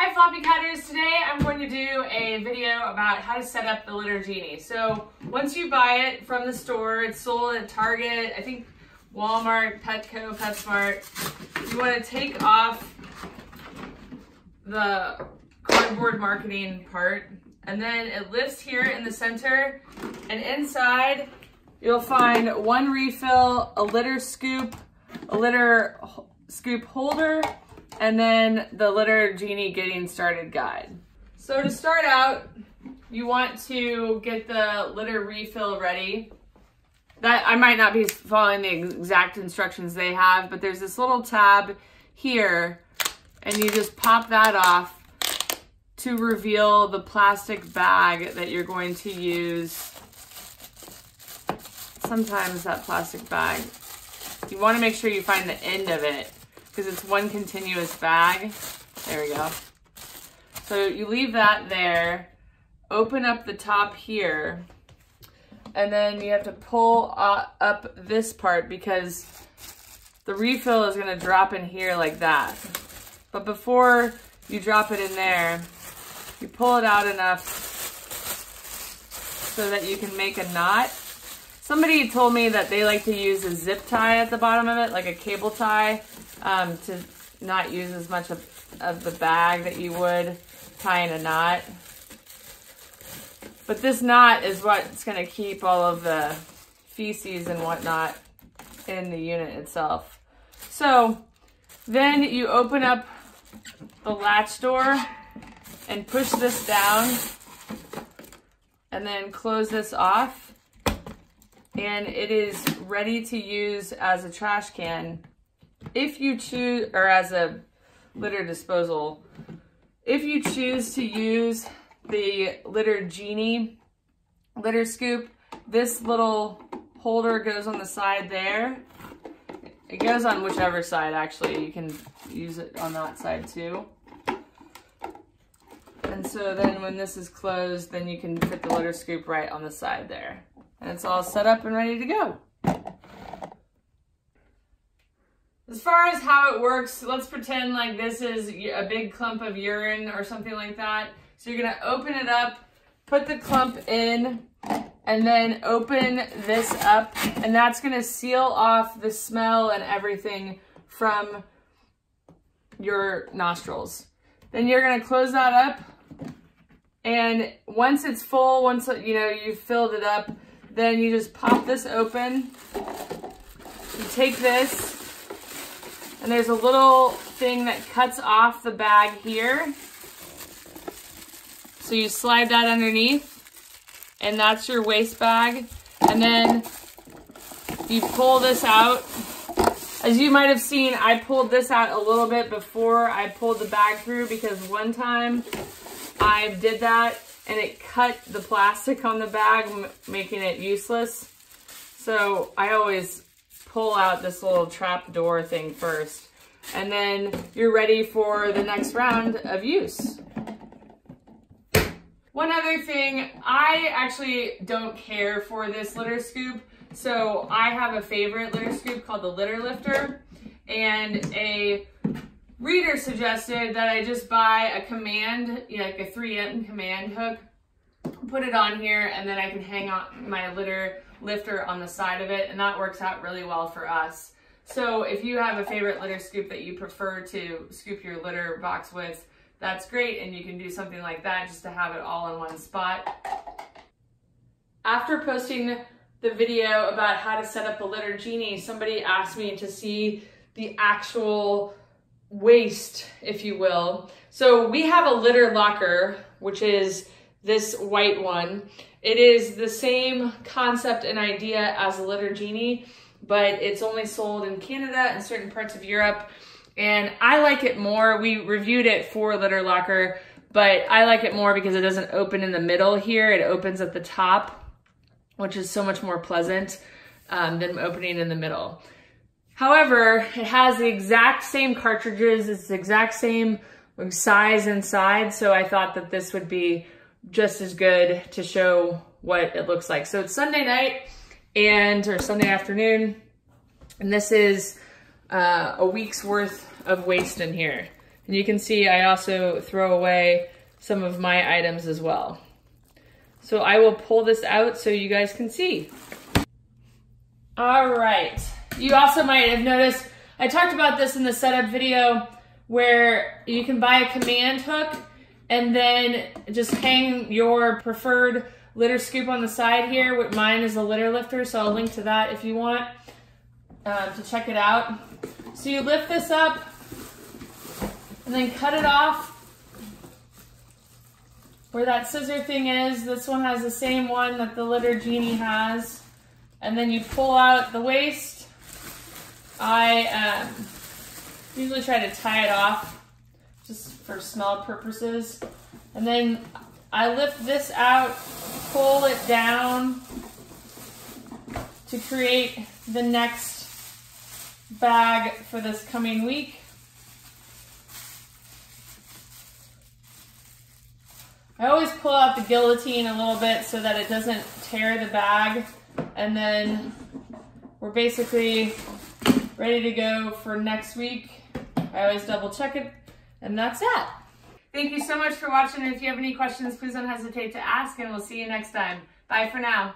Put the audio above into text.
Hi Floppy Catters, today I'm going to do a video about how to set up the Litter Genie. So once you buy it from the store, it's sold at Target, I think Walmart, Petco, PetSmart. You want to take off the cardboard marketing part and then it lifts here in the center and inside you'll find one refill, a litter scoop, a litter scoop holder, and then the litter genie getting started guide. So to start out, you want to get the litter refill ready. That I might not be following the exact instructions they have, but there's this little tab here and you just pop that off to reveal the plastic bag that you're going to use. Sometimes that plastic bag, you want to make sure you find the end of it because it's one continuous bag. There we go. So you leave that there, open up the top here, and then you have to pull up this part because the refill is gonna drop in here like that. But before you drop it in there, you pull it out enough so that you can make a knot. Somebody told me that they like to use a zip tie at the bottom of it, like a cable tie, um, to not use as much of, of the bag that you would tying a knot. But this knot is what's going to keep all of the feces and whatnot in the unit itself. So then you open up the latch door and push this down and then close this off and it is ready to use as a trash can if you choose, or as a litter disposal, if you choose to use the litter genie litter scoop, this little holder goes on the side there. It goes on whichever side actually, you can use it on that side too. And so then when this is closed, then you can fit the litter scoop right on the side there. And it's all set up and ready to go. As far as how it works, let's pretend like this is a big clump of urine or something like that. So you're gonna open it up, put the clump in, and then open this up, and that's gonna seal off the smell and everything from your nostrils. Then you're gonna close that up, and once it's full, once you know you've filled it up, then you just pop this open. You take this, and there's a little thing that cuts off the bag here. So you slide that underneath and that's your waste bag. And then you pull this out. As you might have seen, I pulled this out a little bit before I pulled the bag through because one time I did that and it cut the plastic on the bag, making it useless. So I always pull out this little trap door thing first. And then you're ready for the next round of use. One other thing, I actually don't care for this litter scoop. So I have a favorite litter scoop called the Litter Lifter. And a reader suggested that I just buy a command, like a 3M command hook, put it on here, and then I can hang on my litter lifter on the side of it, and that works out really well for us. So if you have a favorite litter scoop that you prefer to scoop your litter box with, that's great, and you can do something like that just to have it all in one spot. After posting the video about how to set up a litter genie, somebody asked me to see the actual waste, if you will. So we have a litter locker, which is this white one. It is the same concept and idea as a litter genie, but it's only sold in Canada and certain parts of Europe. And I like it more. We reviewed it for Litter Locker, but I like it more because it doesn't open in the middle here. It opens at the top, which is so much more pleasant um, than opening in the middle. However, it has the exact same cartridges. It's the exact same size inside. So I thought that this would be just as good to show what it looks like. So it's Sunday night and, or Sunday afternoon, and this is uh, a week's worth of waste in here. And you can see I also throw away some of my items as well. So I will pull this out so you guys can see. All right. You also might have noticed, I talked about this in the setup video where you can buy a command hook and then just hang your preferred litter scoop on the side here. Mine is a litter lifter, so I'll link to that if you want uh, to check it out. So you lift this up and then cut it off where that scissor thing is. This one has the same one that the litter genie has. And then you pull out the waste. I um, usually try to tie it off just for smell purposes. And then I lift this out, pull it down to create the next bag for this coming week. I always pull out the guillotine a little bit so that it doesn't tear the bag. And then we're basically ready to go for next week. I always double check it and that's that. Thank you so much for watching. If you have any questions, please don't hesitate to ask and we'll see you next time. Bye for now.